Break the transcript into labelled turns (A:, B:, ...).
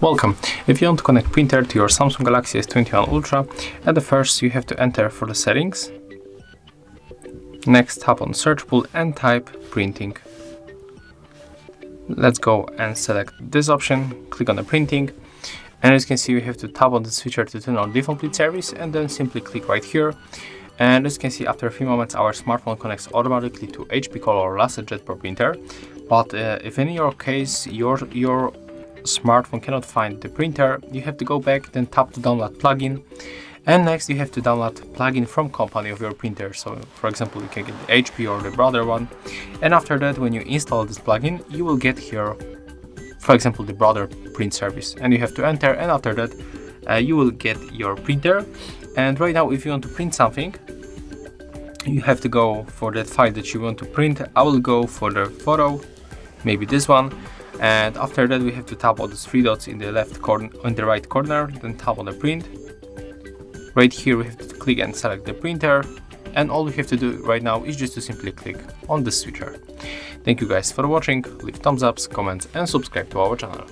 A: Welcome! If you want to connect printer to your Samsung Galaxy S21 Ultra, at the first you have to enter for the settings. Next tap on search pool and type printing. Let's go and select this option, click on the printing and as you can see we have to tap on the switcher to turn on default print service and then simply click right here and as you can see after a few moments our smartphone connects automatically to HP Color or LaserJet Pro printer but uh, if in your case your your smartphone cannot find the printer, you have to go back, then tap to download plugin. And next you have to download plugin from company of your printer. So for example, you can get the HP or the brother one. And after that, when you install this plugin, you will get here, for example, the brother print service. And you have to enter and after that, Uh, you will get your printer. And right now, if you want to print something, you have to go for that file that you want to print. I will go for the photo, maybe this one. And after that we have to tap on the three dots in the left corner on the right corner then tap on the print. Right here we have to click and select the printer. And all we have to do right now is just to simply click on the switcher. Thank you guys for watching. Leave thumbs ups comments and subscribe to our channel